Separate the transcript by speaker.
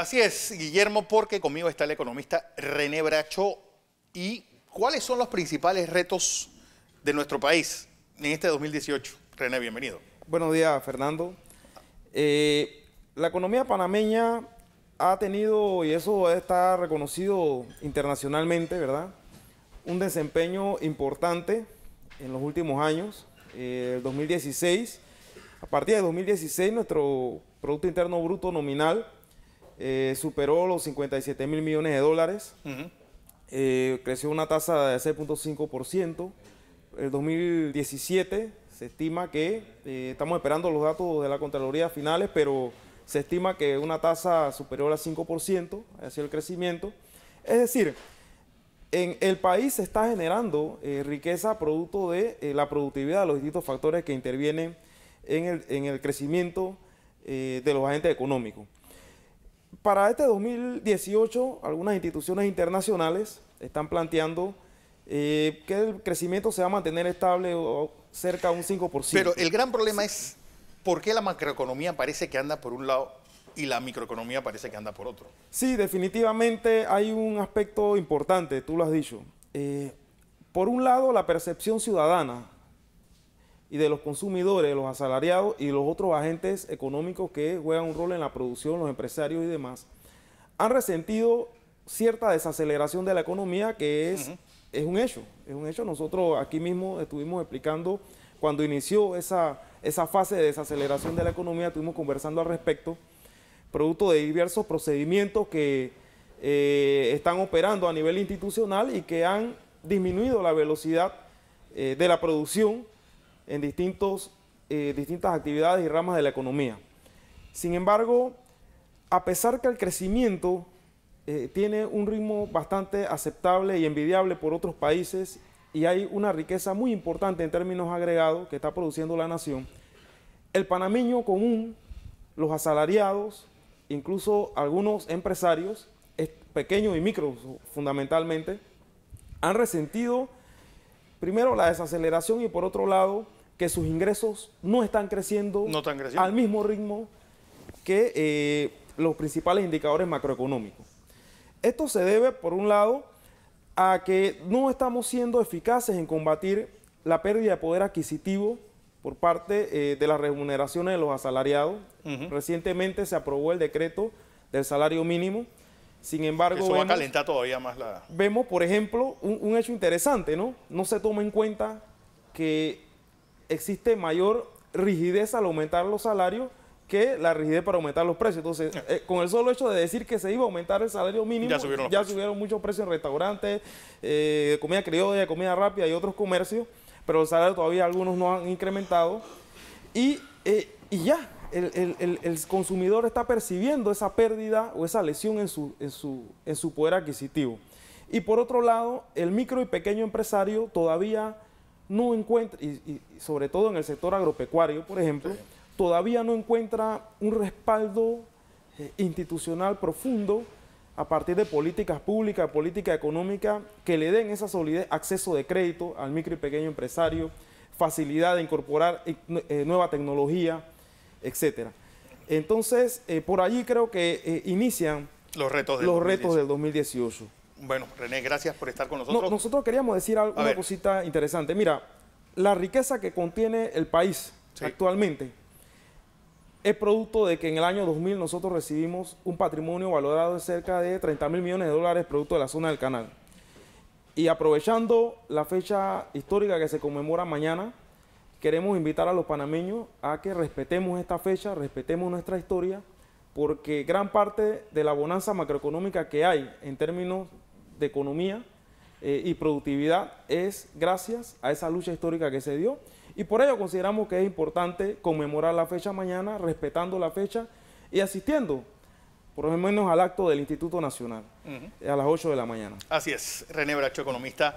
Speaker 1: Así es, Guillermo, porque conmigo está el economista René Bracho. ¿Y cuáles son los principales retos de nuestro país en este 2018? René, bienvenido.
Speaker 2: Buenos días, Fernando. Eh, la economía panameña ha tenido, y eso está reconocido internacionalmente, ¿verdad? Un desempeño importante en los últimos años. Eh, el 2016, a partir de 2016, nuestro Producto Interno Bruto nominal eh, superó los 57 mil millones de dólares, eh, creció una tasa de 6.5%. El 2017 se estima que, eh, estamos esperando los datos de la Contraloría finales, pero se estima que una tasa superior al 5% hacia el crecimiento. Es decir, en el país se está generando riqueza producto de la productividad de los distintos factores que intervienen en el, en el crecimiento de los agentes económicos. Para este 2018, algunas instituciones internacionales están planteando eh, que el crecimiento se va a mantener estable o cerca de un 5%.
Speaker 1: Pero el gran problema es por qué la macroeconomía parece que anda por un lado y la microeconomía parece que anda por otro.
Speaker 2: Sí, definitivamente hay un aspecto importante, tú lo has dicho. Eh, por un lado, la percepción ciudadana y de los consumidores, los asalariados y los otros agentes económicos que juegan un rol en la producción, los empresarios y demás, han resentido cierta desaceleración de la economía que es, es un hecho, es un hecho. Nosotros aquí mismo estuvimos explicando cuando inició esa, esa fase de desaceleración de la economía, estuvimos conversando al respecto, producto de diversos procedimientos que eh, están operando a nivel institucional y que han disminuido la velocidad eh, de la producción en distintos, eh, distintas actividades y ramas de la economía. Sin embargo, a pesar que el crecimiento eh, tiene un ritmo bastante aceptable y envidiable por otros países y hay una riqueza muy importante en términos agregados que está produciendo la nación, el panameño común, los asalariados, incluso algunos empresarios, pequeños y micros fundamentalmente, han resentido primero la desaceleración y por otro lado que sus ingresos no están creciendo, al mismo ritmo que eh, los principales indicadores macroeconómicos. Esto se debe, por un lado, a que no estamos siendo eficaces en combatir la pérdida de poder adquisitivo por parte eh, de las remuneraciones de los asalariados. Recientemente se aprobó el decreto del salario mínimo. Sin embargo,
Speaker 1: Eso va a calentar todavía más la...
Speaker 2: Vemos, por ejemplo, un, un hecho interesante, ¿no? No se toma en cuenta que existe mayor rigidez al aumentar los salarios que la rigidez para aumentar los precios. Entonces, eh, con el solo hecho de decir que se iba a aumentar el salario mínimo, ya subieron, muchos precios en restaurantes, eh, comida criolla, comida rápida y otros comercios, pero el salario todavía algunos no han incrementado. Y, eh, ya, el, consumidor está percibiendo esa pérdida o esa lesión en su, en, su, en su poder adquisitivo. Y por otro lado, el micro y pequeño empresario todavía no encuentra, y, sobre todo en el sector agropecuario, por ejemplo, todavía no encuentra un respaldo eh, institucional profundo a partir de políticas públicas, política económica que le den esa solidez, acceso de crédito al micro y pequeño empresario, facilidad de incorporar eh, eh, nueva tecnología, etcétera. Entonces, por allí creo que inician
Speaker 1: los retos,
Speaker 2: los retos del 2018.
Speaker 1: Bueno, René, gracias por estar con nosotros.
Speaker 2: nosotros queríamos decir una cosita interesante. Mira, la riqueza que contiene el país actualmente es producto de que en el año 2000 nosotros recibimos un patrimonio valorado de cerca de 30 mil millones de dólares producto de la zona del canal. Y aprovechando la fecha histórica que se conmemora mañana, queremos invitar a los panameños a que respetemos esta fecha, respetemos nuestra historia, porque gran parte de la bonanza macroeconómica que hay en términos de economía eh, y productividad es gracias a esa lucha histórica que se dio. Y por ello consideramos que es importante conmemorar la fecha mañana, respetando la fecha y asistiendo por lo menos al acto del Instituto Nacional a las 8 de la mañana.
Speaker 1: Así es, René Bracho, economista.